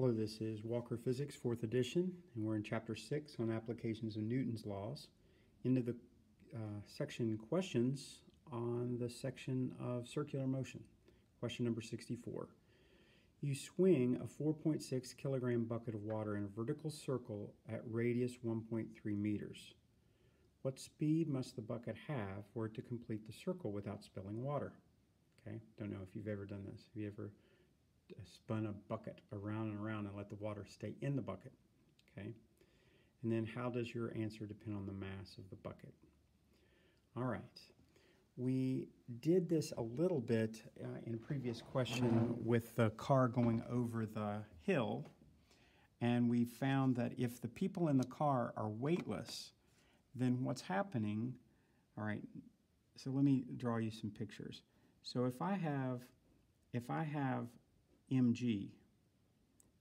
Hello, this is Walker Physics, 4th edition, and we're in Chapter 6 on applications of Newton's laws. Into the uh, section questions on the section of circular motion. Question number 64. You swing a 4.6 kilogram bucket of water in a vertical circle at radius 1.3 meters. What speed must the bucket have for it to complete the circle without spilling water? Okay, don't know if you've ever done this. Have you ever spun a bucket around and around and let the water stay in the bucket. Okay. And then how does your answer depend on the mass of the bucket? All right. We did this a little bit uh, in a previous question with the car going over the hill. And we found that if the people in the car are weightless, then what's happening, all right, so let me draw you some pictures. So if I have, if I have mg.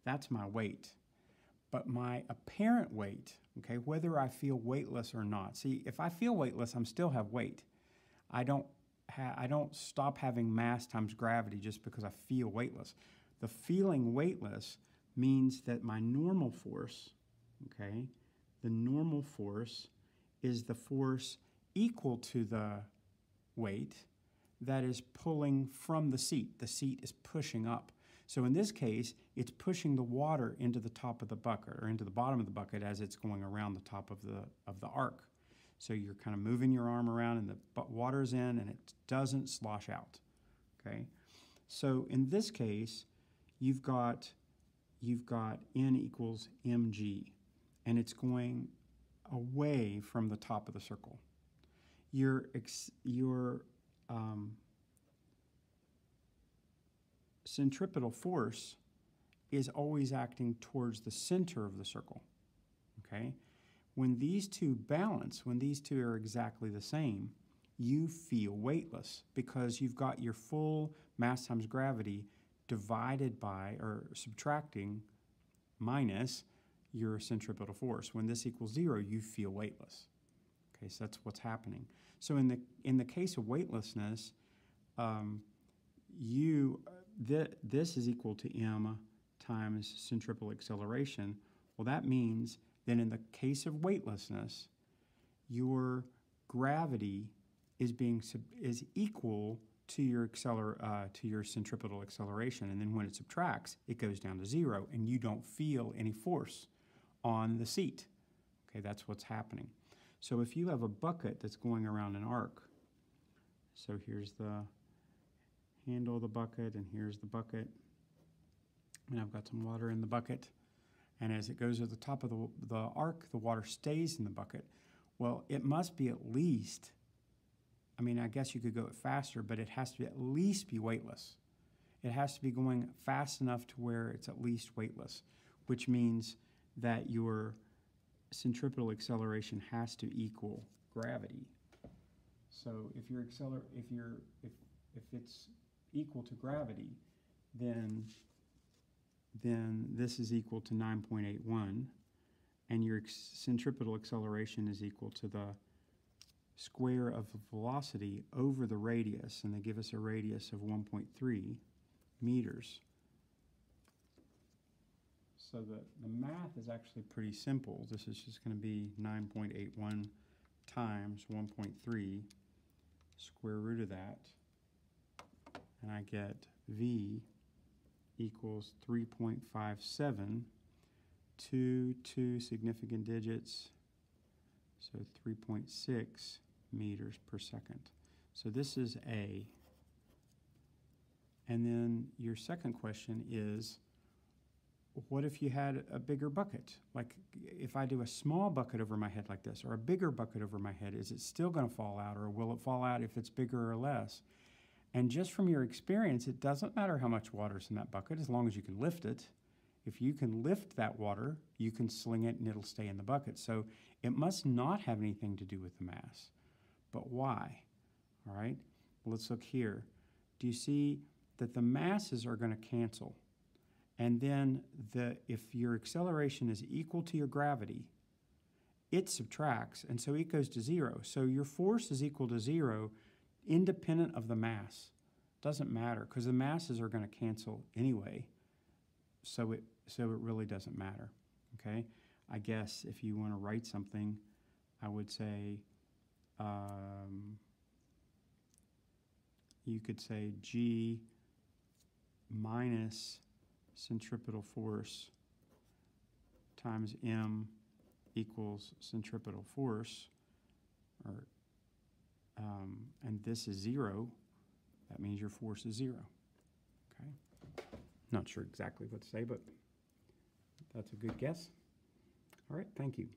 That's my weight. But my apparent weight, okay, whether I feel weightless or not. See, if I feel weightless, I'm still have weight. I don't ha- I don't stop having mass times gravity just because I feel weightless. The feeling weightless means that my normal force, okay, the normal force is the force equal to the weight that is pulling from the seat. The seat is pushing up. So in this case, it's pushing the water into the top of the bucket or into the bottom of the bucket as it's going around the top of the, of the arc. So you're kind of moving your arm around and the water's in and it doesn't slosh out, okay? So in this case, you've got, you've got N equals mg and it's going away from the top of the circle. Your, your um, centripetal force is always acting towards the center of the circle. Okay? When these two balance, when these two are exactly the same, you feel weightless because you've got your full mass times gravity divided by or subtracting minus your centripetal force. When this equals zero, you feel weightless. Okay, so that's what's happening. So in the in the case of weightlessness, um, you th this is equal to m times centripetal acceleration. Well, that means that in the case of weightlessness, your gravity is being is equal to your acceler uh, to your centripetal acceleration, and then when it subtracts, it goes down to zero, and you don't feel any force on the seat. Okay, that's what's happening. So if you have a bucket that's going around an arc, so here's the handle the bucket, and here's the bucket. And I've got some water in the bucket. And as it goes to the top of the, the arc, the water stays in the bucket. Well, it must be at least, I mean, I guess you could go faster, but it has to at least be weightless. It has to be going fast enough to where it's at least weightless, which means that your centripetal acceleration has to equal gravity. So if your acceler if you're if if it's equal to gravity, then, then this is equal to 9.81, and your centripetal acceleration is equal to the square of the velocity over the radius, and they give us a radius of 1.3 meters. So the, the math is actually pretty simple. This is just going to be 9.81 times 1.3 square root of that and I get V equals 3.57, two, two significant digits, so 3.6 meters per second. So this is A. And then your second question is, what if you had a bigger bucket? Like if I do a small bucket over my head like this, or a bigger bucket over my head, is it still going to fall out, or will it fall out if it's bigger or less? And just from your experience, it doesn't matter how much water's in that bucket as long as you can lift it. If you can lift that water, you can sling it and it'll stay in the bucket. So it must not have anything to do with the mass. But why? All right, let's look here. Do you see that the masses are going to cancel? And then the, if your acceleration is equal to your gravity, it subtracts, and so it goes to zero. So your force is equal to zero independent of the mass. Doesn't matter because the masses are going to cancel anyway. so it, so it really doesn't matter, okay? I guess if you want to write something, I would say, um, you could say G minus centripetal force times M equals centripetal force, or, um, this is zero, that means your force is zero. Okay? Not sure exactly what to say, but that's a good guess. All right, thank you.